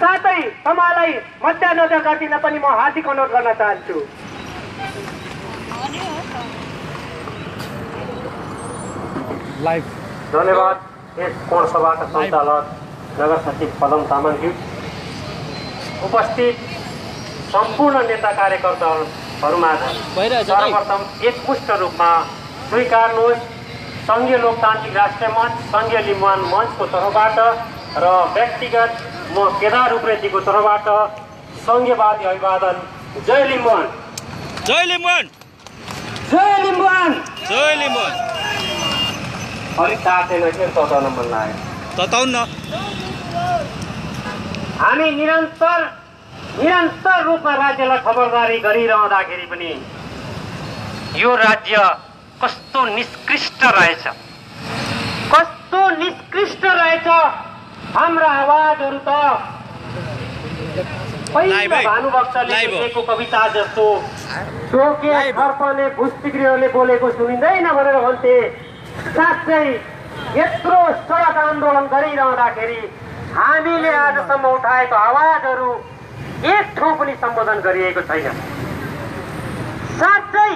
साथै तपाईँलाई मध्यानगरकाजीलाई पनि म हार्दिक अनुरोध गर्न चाहन्छु। लाइभ धन्यवाद। यस कोण सभाका सञ्चालक नगर सचिव पदम तामाङज्यू उपस्थित सम्पूर्ण नेता दाइ। सर्वप्रथम एकमुष्ट रूपमा स्वीकार्नुहोस्। सङ्घीय लोकतान्त्रिक राष्ट्रिय मञ्च सङ्घीय लिम्बुवान मञ्चको तर्फबाट र व्यक्तिगत म केदार उप्रेतीको तर्फबाट सङ्घीयवादी अभिवादन। जय लिम्बुवान। जय लिम्बन जय लिम्बुवान। जय लिम्बन अलिक तातेन के तताउन मन लाग्यो तताउन्न हामी निरन्तर निरन्तर रूपमा राज्यलाई खबरदारी गरिरहँदाखेरि पनि यो राज्य कस्तो निष्कृष्ट रहेछ। कस्तो निष्कृष्ट रहेछ हाम्रा आवाजहरू त पहिला। भानुभक्तले। लेखेको कविता जस्तो। टोके बोलेको सुनिँदैन भनेर भन्थे। साँच्चै यत्रो सडक आन्दोलन गरिरहँदाखेरि हामीले आजसम्म उठाएको आवाजहरू एक ठाउँ पनि सम्बोधन गरिएको छैन। साँच्चै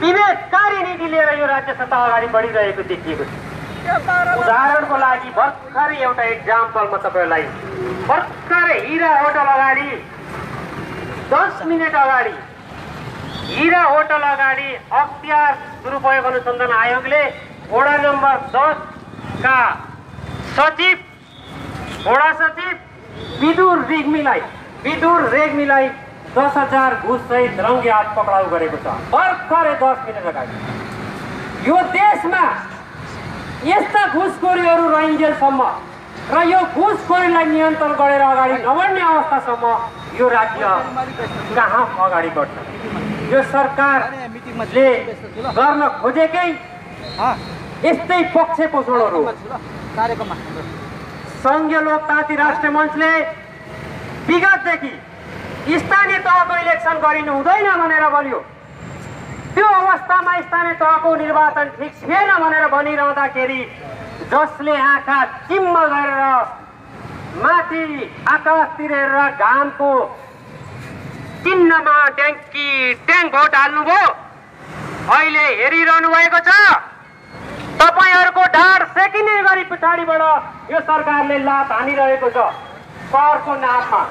विवेककारी नीति लिएर यो राज्य सत्ता अगाडि बढिरहेको देखिएको छ। उदाहरणको लागि भर्खरै एउटा इक्जाम्पल म तपाईँहरूलाई भर्खरै हिरा होटल अगाडि दस मिनट अगाडि हिरा होटल अगाडि अख्तियार दुरुपयोग अनुसन्धान आयोगले वडा नम्बर दसका सचिव वडा सचिव विदुर रेग्मीलाई विदुर रेग्मीलाई दस हजार घुससहित रङ्गे हात पक्राउ गरेको छ। भर्खरै दस मिनट अगाडि। यो देशमा यस्ता घुसखोरीहरू रहन्जेलसम्म र यो घुसखोरीलाई नियन्त्रण गरेर अगाडि नबढ्ने अवस्थासम्म यो राज्य कहाँ अगाडि बढ्छ? यो सरकारले गर्न खोजेकै यस्तै पक्ष पोषणहरू। सङ्घीय लोकतान्त्रिक राष्ट्रिय मञ्चले विगतदेखि स्थानीय तहको इलेक्सन गरिनु हुँदैन भनेर भन्यो। त्यो अवस्थामा स्थानीय तहको निर्वाचन ठिक थिएन भनेर भनिरहँदाखेरि जसले आँखा चिम्म गरेर माथि आकाशतिर हेरेर घामको चिन्हमा ट्याङ्की ट्याङ्क भोट हाल्नुभयो अहिले हेरिरहनु भएको छ। तपाईँहरूको ढाड सेकिने गरी पछाडिबाट यो सरकारले लात हानिरहेको छ। करको नाममा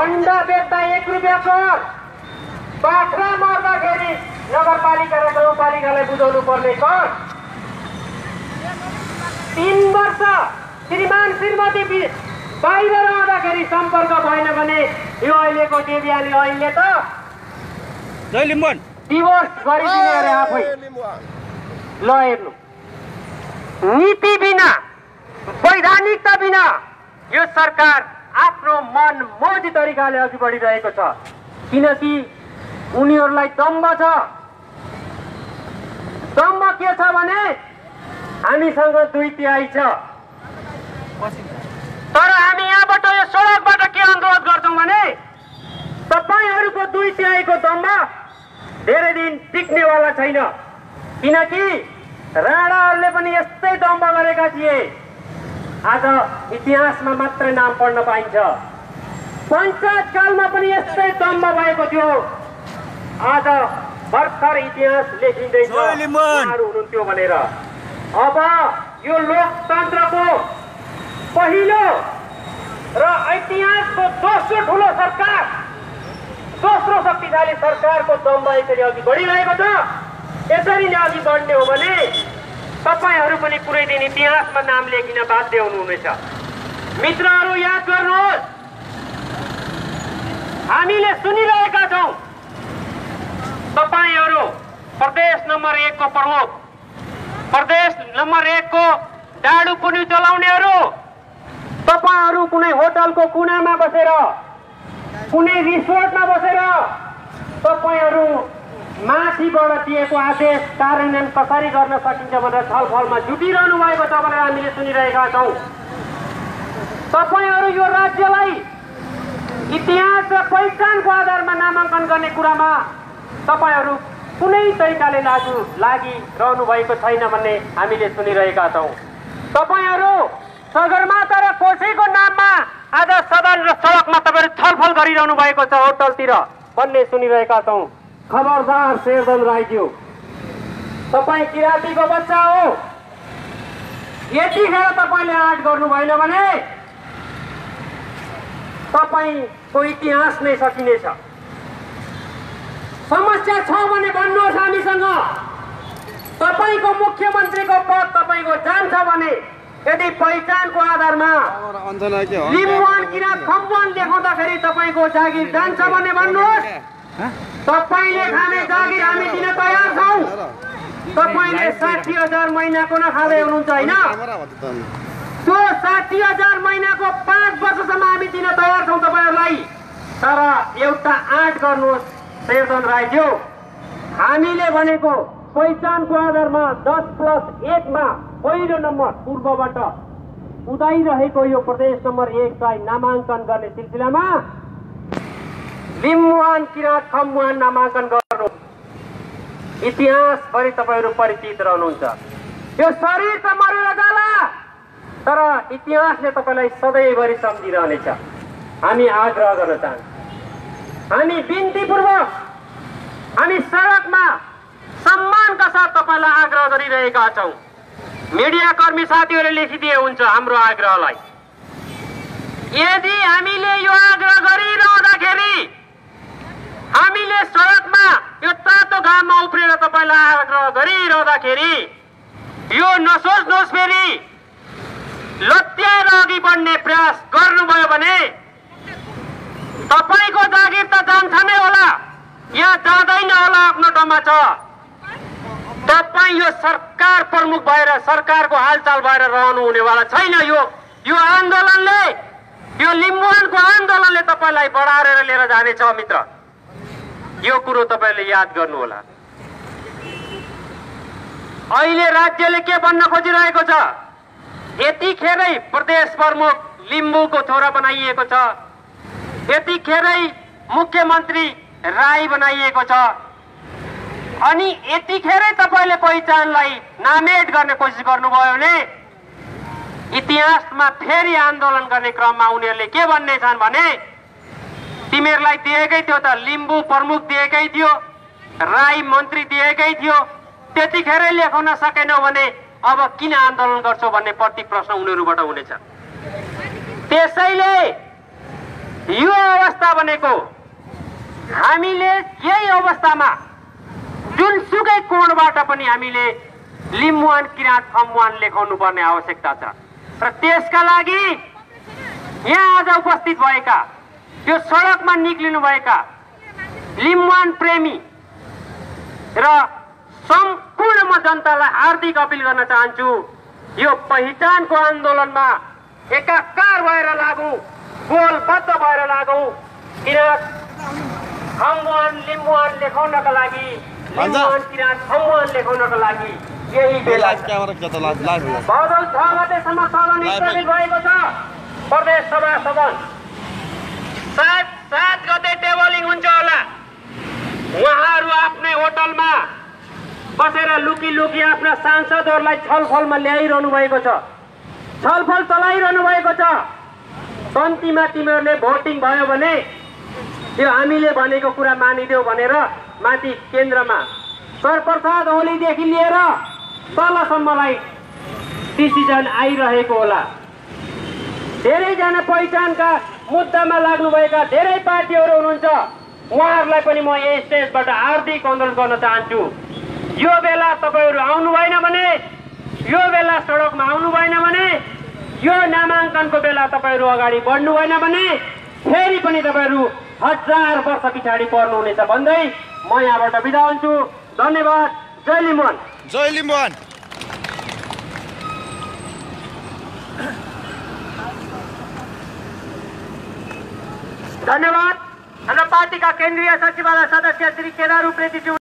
अन्डा बेच्दा एक रुपियाँ कर। बाख्रा मर्दाखेरि नगरपालिका र गाउँपालिकालाई बुझाउनु पर्ने कर तिन वर्ष श्रीमान श्रीमती बाहिर रहँदाखेरि सम्पर्क भएन भने यो अहिलेको देवियाली अहिले त डिभोर्स गरिदिने अरे आफै। ल हेर्नु। नीति बिना वैधानिकता बिना यो सरकार आफ्नो मन मौजी तरिकाले अघि बढिरहेको छ। किनकि उनीहरूलाई दम्ब छ। दम्ब के छ भने हामीसँग दुई तिहाई छ। तर हामी यहाँबाट यो सडकबाट के अनुरोध गर्छौँ भने तपाईँहरूको दुई तिहाईको दम्ब धेरै दिन टिक्नेवाला छैन। किनकि राणाहरूले पनि यस्तै दम्ब गरेका थिए। आज इतिहासमा मात्रै नाम पढ्न पाइन्छ। पञ्चायत कालमा पनि यस्तै दम्ब भएको थियो। आज भर्खर इतिहास लेखिँदैछ। हुनुहुन्थ्यो भनेर। अब यो लोकतन्त्रको पहिलो र इतिहासको दोस्रो ठुलो सरकार दोस्रो शक्तिशाली सरकारको दम्ब यसरी अघि बढिरहेको छ। यसरी नै अघि बढ्ने हो भने तपाईँहरू पनि कुनै दिन इतिहासमा नाम लेखिन बाध्य हुनुहुनेछ। मित्रहरू याद गर्नुहोस् हामीले सुनिरहेका छौँ। तपाईँहरू प्रदेश नम्बर एकको प्रमुख प्रदेश नम्बर एकको डाडु पुन्यु चलाउनेहरू तपाईँहरू कुनै होटलको कुनामा बसेर कुनै रिसोर्टमा बसेर तपाईँहरू माथिबाट दिएको आदेश कार्यान्वयन कसरी गर्न सकिन्छ भनेर छलफलमा जुटिरहनु भएको छ भनेर हामीले सुनिरहेका छौँ तपाईँहरू यो राज्यलाई इतिहास र पहिचानको आधारमा नामाङ्कन गर्ने कुरामा तपाईँहरू कुनै तरिकाले लागु लागिरहनु भएको छैन भन्ने हामीले सुनिरहेका छौँ। तपाईँहरू सगरमाथा र कोशीको नाममा आज लिम्बुवान र सडकमा तपाईँहरू छलफल गरिरहनु भएको छ होटलतिर भन्ने सुनिरहेका छौँ। खबरदार शेरधन राईज्यू तपाईँ किराँतीको बच्चा हो। यतिखेर तपाईँले आँट गर्नु भएन भने तपाईँको इतिहास नै सकिनेछ। समस्या छ भने भन्नुहोस् हामीसँग। तपाईँको मुख्यमन्त्रीको पद तपाईँको जान्छ भने यदि पहिचानको आधारमा खम्बुवान देखाउँदाखेरि तपाईँको जागिर जान्छ भने भन्नुहोस्। तपाईँले खाने जागिर हामी दिन तयार छौँ। तपाईँले साठी हजार महिनाको नखाँदै हुनुहुन्छ होइन? त्यो साठी हजार महिनाको पाँच वर्षसम्म हामी दिन तयार छौँ तपाईँहरूलाई। तर एउटा आँट गर्नुहोस्। शेरधन राईज्यू हामीले भनेको पहिचानको आधारमा दस प्लस एकमा पहिलो नम्बर पूर्वबाट उदाइरहेको यो प्रदेश नम्बर एकलाई नामाङ्कन गर्ने सिलसिलामा लिम्बुवान किराँत खम्बुवान नामाङ्कन गर्नु। इतिहासभरि तपाईँहरू परिचित रहनुहुन्छ। यो शरीर त मरेर जाला तर इतिहासले तपाईँलाई सधैँभरि सम्झिरहनेछ। हामी आग्रह गर्न चाहन्छौँ। हामी बिन्तीपूर्वक हामी सडकमा सम्मानका साथ तपाईँलाई आग्रह गरिरहेका छौँ। मिडिया कर्मी साथीहरूले लेखिदिए हुन्छ हाम्रो आग्रहलाई। यदि हामीले यो आग्रह गरिरहँदाखेरि हामीले सडकमा यो तातो घाममा उफ्रेर तपाईँलाई आग्रह गरिरहँदाखेरि यो नसोच्नुहोस् फेरि। लत्याएर अघि बढ्ने प्रयास गर्नुभयो भने तपाईँको जागिर त जान्छ नै होला। यहाँ जाँदैन होला आफ्नो ठाउँमा छ। तपाईँ यो सरकार प्रमुख भएर सरकारको हालचाल भएर रहनु हुनेवाला छैन यो। यो आन्दोलनले यो लिम्बुवानको आन्दोलनले तपाईँलाई बढाएर लिएर जानेछ मित्र। यो कुरो तपाईँले याद गर्नुहोला। अहिले राज्यले के भन्न खोजिरहेको छ? यतिखेरै प्रदेश प्रमुख लिम्बूको छोरा बनाइएको छ। यतिखेरै मुख्यमन्त्री राई बनाइएको छ। अनि यतिखेरै तपाईँले पहिचानलाई नामेट गर्ने कोसिस गर्नुभयो भने इतिहासमा फेरि आन्दोलन गर्ने क्रममा उनीहरूले के भन्ने छन् भने तिमीहरूलाई दिएकै थियो त लिम्बू प्रमुख दिएकै थियो राई मन्त्री दिएकै थियो त्यतिखेरै लेखाउन सकेनौ भने अब किन आन्दोलन गर्छौ भन्ने प्रति प्रश्न उनीहरूबाट हुनेछ। त्यसैले यो अवस्था भनेको हामीले यही अवस्थामा जुनसुकै कोणबाट पनि हामीले लिम्बुवान किराँत खम्बुवान लेखाउनु पर्ने आवश्यकता छ। र त्यसका लागि यहाँ आज उपस्थित भएका यो सडकमा निक्लिनुभएका लिम्बुवान प्रेमी र सम्पूर्ण म जनतालाई हार्दिक अपिल गर्न चाहन्छु यो पहिचानको आन्दोलनमा एकाकार भएर लागौँ गोलबद्ध भएर लागौँ। किराँत खम्बुवान लिम्बुवान लेखाउनका लागि लिम्बुवान किराँत खम्बुवान लेखाउनका लागि यही बेला। भदौ छ गतेसम्म सदन स्थापित भएको छ। प्रदेश सभा सदन सात सात गते टेबलिङ हुन्छ होला। उहाँहरू आफ्नै होटलमा बसेर लुकी लुकी आफ्ना सांसदहरूलाई छलफलमा ल्याइरहनु भएको छ। छलफल चलाइरहनु भएको छ। कम्तीमा तिमीहरूले भोटिङ भयो भने त्यो हामीले भनेको कुरा मानिदेऊ भनेर माथि केन्द्रमा सरप्रसाद ओलीदेखि लिएर तलसम्मलाई डिसिजन आइरहेको होला। धेरैजना पहिचानका मुद्दामा लाग्नुभएका धेरै पार्टीहरू हुनुहुन्छ। उहाँहरूलाई पनि म यही स्टेजबाट हार्दिक अनुरोध गर्न चाहन्छु। यो बेला तपाईँहरू आउनु भएन भने यो बेला सडकमा आउनु भएन भने यो नामाङ्कनको बेला तपाईँहरू अगाडि बढ्नु भएन भने फेरि पनि तपाईँहरू हजार वर्ष पछाडि पर्नुहुनेछ भन्दै म यहाँबाट बिदा हुन्छु। धन्यवाद। जय लिमन जय लिम्बुवान। धन्यवाद। हाम्रा पार्टीका केन्द्रीय सचिवालय सदस्य श्री केदार उप्रेतीज्यू